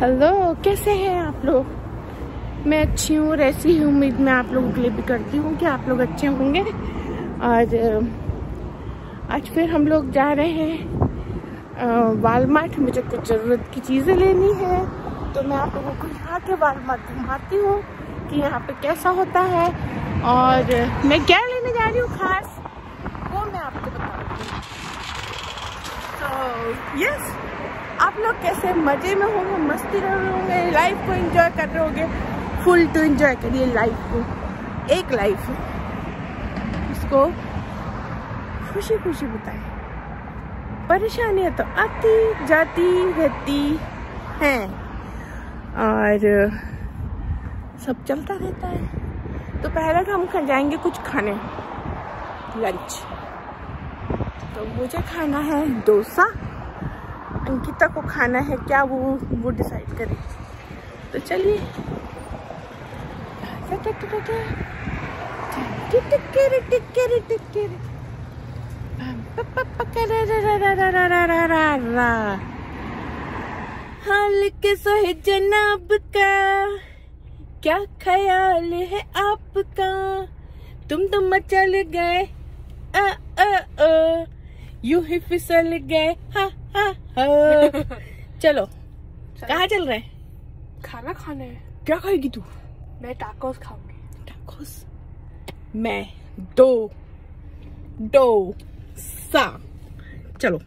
Hello कैसे हैं आप लोग? मैं अच्छी हूँ और ऐसी ही उम्मीद मैं आप लोगों के लिए भी करती हूँ कि आप लोग अच्छे होंगे। और आज फिर हम लोग जा रहे हैं वालमार्ट मुझे कुछ ज़रूरत की चीज़ें लेनी है तो मैं आप लोगों को यहाँ के वालमार्ट घुमाती हूँ कि यहाँ पे कैसा होता है। और मैं क्या लेने जा रही हूँ खास, वो मैं आपको बताऊँगी। तो यस आप लोग कैसे मज़े में होंगे, मस्ती रह रहे होंगे लाइफ को एंजॉय कर रहे होंगे? फुल टू एंजॉय करिए लाइफ को, एक लाइफ उसको खुशी खुशी बताए। परेशानियाँ तो आती जाती रहती हैं, और सब चलता रहता है। तो पहले तो हम जाएँगे कुछ खाने। लंच तो मुझे खाना है डोसा। अंकिता को खाना है, क्या वो वो डिसाइड करे। तो चलिए। हाल के सोहे जनाब का, क्या ख्याल है आपका? तुम तो मचल गए यू ही फिसल गए, हा चलो कहा चल रहे खाना खाने क्या खाएगी तू? मैं टाकोस खाऊँगी। टाकोस मैं दो दो सा। चलो।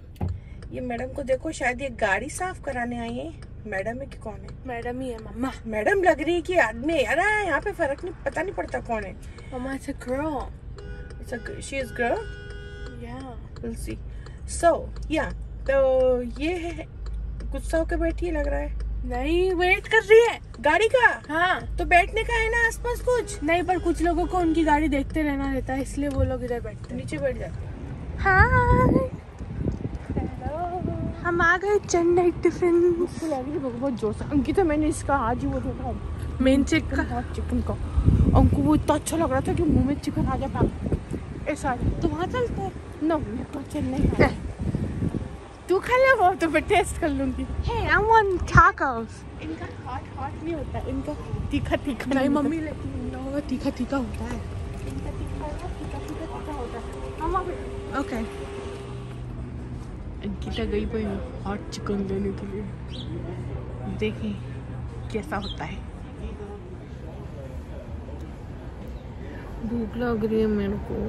ये मैडम को देखो शायद ये गाड़ी साफ़ कराने आई है। मैडम है कि कौन है? मैडम ही है मम्मा। मैडम लग रही है कि आदमी अरे यहाँ पे फ़र्क नहीं पता नहीं पड़ता कौन है। Mamma it's a girl it's a she is girl या विल सी सो या तो ये है गुस्सा होकर बैठी है लग रहा है। नहीं वेट कर रही है। गाड़ी का? हाँ। तो बैठने का है ना आसपास कुछ? नहीं पर कुछ लोगों को उनकी गाड़ी देखते रहना रहता है इसलिए वो लोग इधर बैठते नीचे बैठ जाते हाँ। हम आ गए चेन्नई टिफ़िन। बहुत ज़ोर से अंकिता मैंने इसका आज ही वो देखा। मेन चिक का। चिकन का। हमको वो इतना अच्छा लग रहा था कि मुँह में चिकन आ जाता ऐसा तो वहाँ चलते हैं। नो मेरे को चेन्नई तू खा ले वो तो मैं टेस्ट कर लूँगी। Hey I want tacos. इनका हॉट हॉट नहीं होता इनका तीखा तीखा नहीं मम्मी लेकिन लोगों का तीखा तीखा होता है। इनका तीखा तीखा तीखा तीखा होता है हम ओके अंकिता गई कोई हॉट चिकन लेने के लिए। देखें कैसा होता है। भूख लग रही है मेरे को।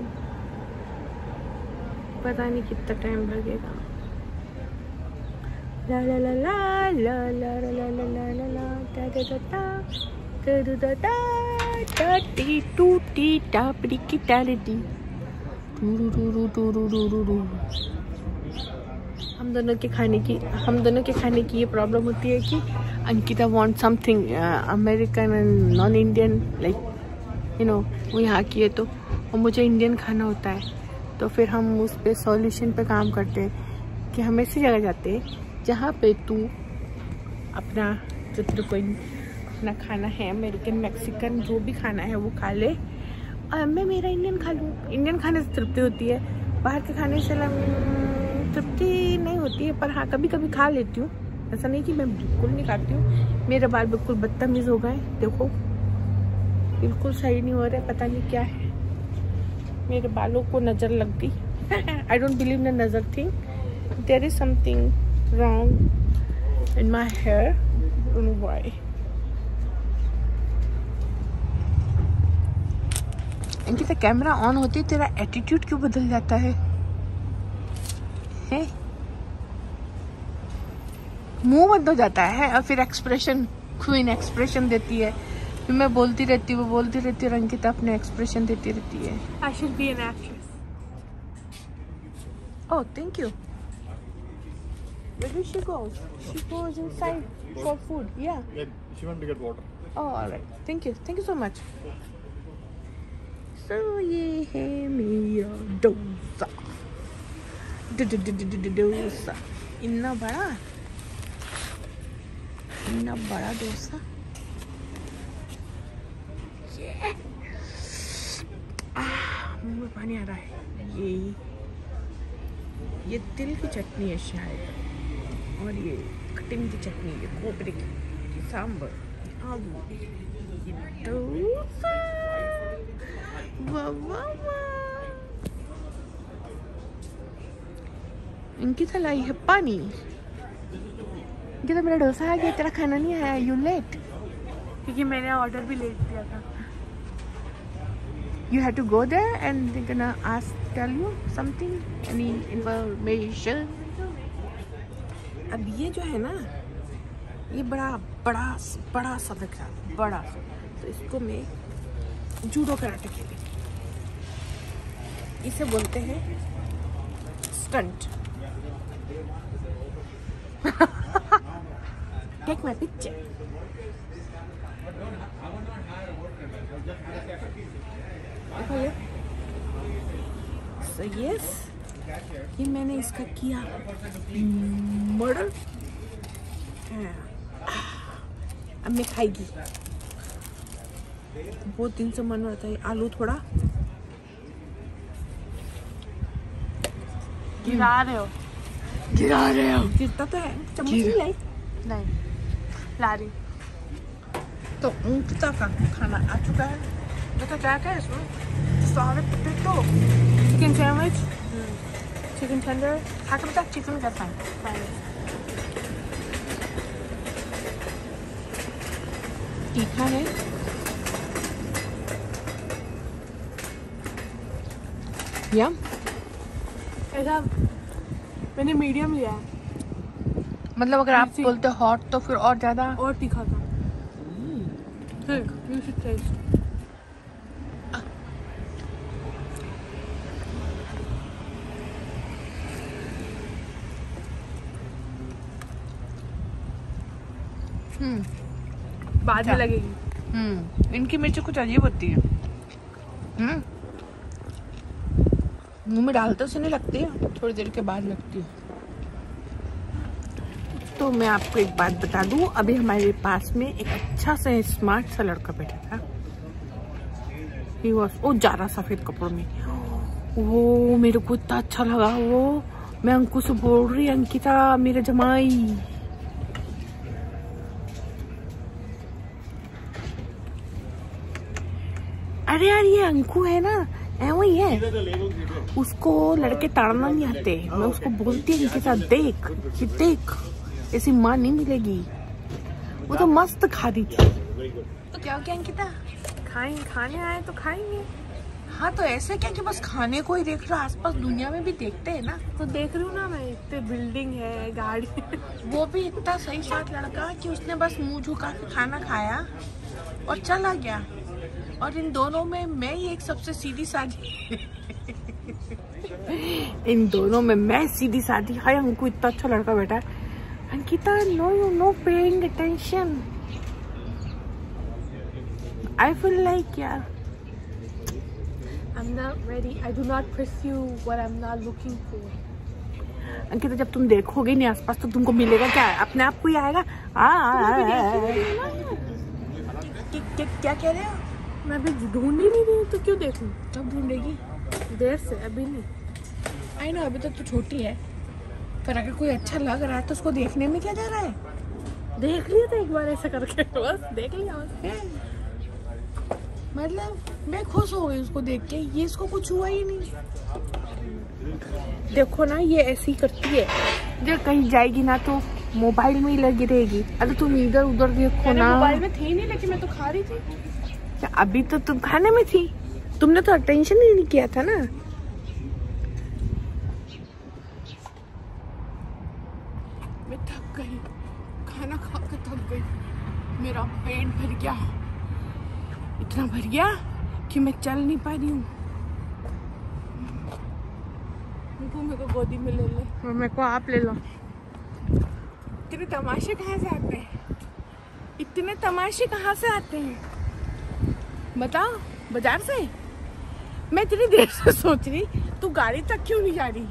पता नहीं कितना टाइम लगेगा। La la la la la la la la la la la la da da da da da da da da da टी टू टी टापड़ी की टालटी हम दोनों के खाने की हम दोनों के खाने की ये प्रॉब्लम होती है कि Ankita want something American and non Indian like you know वो यहाँ की है तो और मुझे इंडियन खाना होता है तो फिर हम उस पर सॉल्यूशन पे काम करते हैं कि हम ऐसी जगह जाते हैं जहाँ पे तू अपना जो तेरे को अपना खाना है, अमेरिकन, मैक्सिकन, जो भी खाना है वो खा ले। और मैं मेरा इंडियन खा लूँ। इंडियन खाने से तृप्ति होती है। बाहर के खाने से तृप्ति नहीं होती है, पर हाँ कभी कभी खा लेती हूँ। ऐसा नहीं कि मैं बिल्कुल नहीं खाती हूँ। मेरे बाल बिल्कुल बदतमीज़ हो गए देखो। बिल्कुल सही नहीं हो रहा है पता नहीं क्या है। मेरे बालों को नज़र लग गई। आई डोंट बिलीव इन नज़र thing there is something wrong in my hair. I don't know why. Ankita camera on होते तेरा एटीट्यूड क्यों बदल जाता है? है? मुँह बंद हो जाता है और फिर एक्सप्रेशन क्वीन एक्सप्रेशन देती है। फिर मैं बोलती रहती हूँ वो बोलती रहती है अंकिता अपने एक्सप्रेशन देती रहती है। I should be an actress oh thank you Where did she go? She goes inside for food. Yeah. Yeah, she went to get water. Oh, all right. Thank you. Thank you so much. So ये है मेरा डोसा डोसा इतना बड़ा इतना बड़ा डोसा मुँह में पानी आ रहा है ये ये तिल की चटनी है शायद और ये कटिंग की चटनी है कोपरे की सांबर आलू डोसा इनकी तो लाई है पानी। इनकी तो मेरा डोसा आ गया तेरा खाना नहीं आया? यू लेट क्योंकि मैंने ऑर्डर भी लेट दिया था। You had to go there and they're gonna ask, tell you something, any information? अब ये जो है ना, ये बड़ा बड़ा बड़ा सा दिख रहा है बड़ा तो इसको मैं जूडो कराटे खेली इसे बोलते हैं stunt take my picture so yes ये मैंने इसका किया। मर्डर अब मैं खाएगी। बहुत दिन से मन रहता है आलू थोड़ा। गिरा रहे हो। गिरा रहे हो। गिरता तो है चम्मच नहीं। लाई नहीं। ला रही। तो ऊँटता का खाना आ चुका है। देखो क्या क्या है इसमें। सारे potato chicken sandwich chicken tender खा के बता चिकन कैसा है? तीखा है। या। ऐसा मैंने मीडियम लिया है। मतलब अगर आप. बोलते हॉट तो फिर और ज़्यादा और तीखा था। ठीक यू शुड टेस्ट हम्म बाद में। लगेगी। हम्म इनकी मिर्ची कुछ अजीब होती है। हम्म मुँह में डालते उसे नहीं लगती है थोड़ी देर के बाद लगती है। तो मैं आपको एक बात बता दूँ अभी हमारे पास में एक अच्छा सा स्मार्ट सा लड़का बैठा था। He was, वो जा रहा सफ़ेद कपड़ों में। वो मेरे को इतना अच्छा लगा वो मैं अंकु से बोल रही अंकिता मेरे जमाई। अरे यार ये अंकु है ना? है वही है। उसको लड़के ताड़ना नहीं आते। मैं उसको बोलती हूँ अंकिता देख कि देख ऐसी माँ नहीं मिलेगी। वो तो मस्त खा रही थी। तो क्या हो गया अंकिता? खाएँगे खाने आए तो खाएँगे। हाँ तो ऐसे क्या कि बस खाने को ही देख रहे हो? आसपास दुनिया में भी देखते हैं ना? तो देख रही हूँ ना मैं इतने बिल्डिंग है गाड़ी। वो भी इतना सही साथ लड़का कि उसने बस मुँह झुका के खाना खाया और चला गया। और इन दोनों में मैं ही एक सबसे सीधी सादी इन दोनों में मैं सीधी सादी हाय हमको इतना अच्छा लड़का बैठा है। Ankita no you no paying attention I feel like यार I'm not ready. I do not pursue what I'm not looking for. Ankita जब तुम देखोगे नहीं आसपास तो तुमको मिलेगा क्या? अपने आप को ही आएगा? आ, आ, आ, आ, आ, क्या- क्या- क्या कह रहे हो? मैं अभी ढूंढ ही नहीं रही हूँ तो क्यों देखूँ? कब ढूंढेगी? देर से अभी नहीं। आई नो अभी तक तो छोटी है। पर अगर कोई अच्छा लग रहा है तो उसको देखने में क्या जा रहा है? देख लिया था एक बार ऐसा करके बस देख लिया मतलब मैं खुश हो गई उसको देख के। ये इसको कुछ हुआ ही नहीं। देखो ना ये ऐसी करती है। जब कहीं जाएगी ना तो मोबाइल में ही लगी रहेगी। अरे तुम इधर उधर देखो ना। मोबाइल में थी नहीं लेकिन मैं तो खा रही थी। अभी तो तुम खाने में थी। तुमने तो अटेंशन ही नहीं किया था ना। मैं थक गई। खाना खा के थक गई। मेरा पेट भर गया। इतना भर गया कि मैं चल नहीं पा रही हूँ। मेरे को गोदी में ले ले। मेरे को आप ले लो। इतने तमाशे कहाँ से आते हैं? इतने तमाशे कहाँ से आते हैं? बताओ बाज़ार से? मैं इतनी देर से सोच रही तू गाड़ी तक क्यों नहीं जा रही?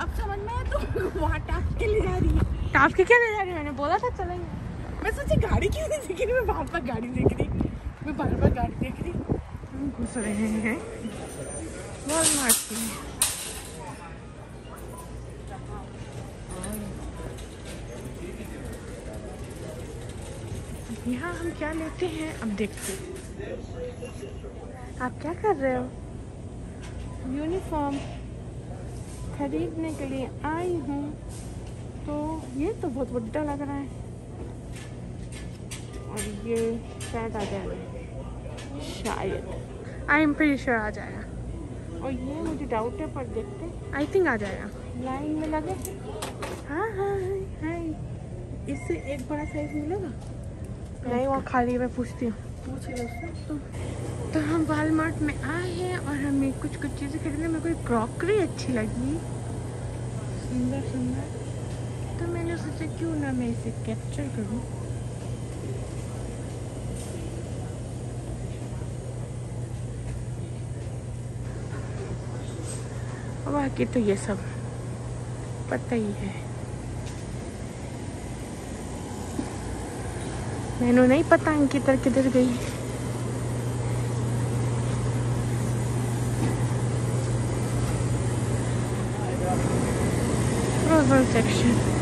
अब समझ में आया तू वहाँ टास्क के ले जा रही है। टास्क के क्या ले जा रही मैंने बोला था चलेंगे। मैं सोची गाड़ी क्यों नहीं देख रही मैं बार बार गाड़ी देख रही मैं बार बार गाड़ी देख रही। घुस रहे हैं। बहुत वॉलमार्ट में यहाँ हम क्या लेते हैं? अब देखते हैं। आप क्या कर रहे हो? यूनिफॉर्म खरीदने के लिए आई हूँ। तो ये तो बहुत बड़ा लग रहा है। और ये शायद आ जाएगा। शायद। आई एम प्री श्योर आ जाएगा। और ये मुझे डाउट है, पर देखते आई थिंक आ जाएगा। लाइन में लगे। हाँ हाँ हाँ हाँ। इससे एक बड़ा साइज़ मिलेगा? नहीं वो खाली मैं पूछती हूँ। तो, तो हम वालमार्ट में आए हैं और हमें कुछ कुछ चीज़ें खरीदने में कोई क्रॉकरी अच्छी लगी? सुंदर सुंदर। तो मैंने सोचा क्यों ना मैं इसे कैप्चर करूँ। बाकी तो ये सब पता ही है। मैंने नहीं पता अंकिता किधर गई फ्रोजन सेक्शन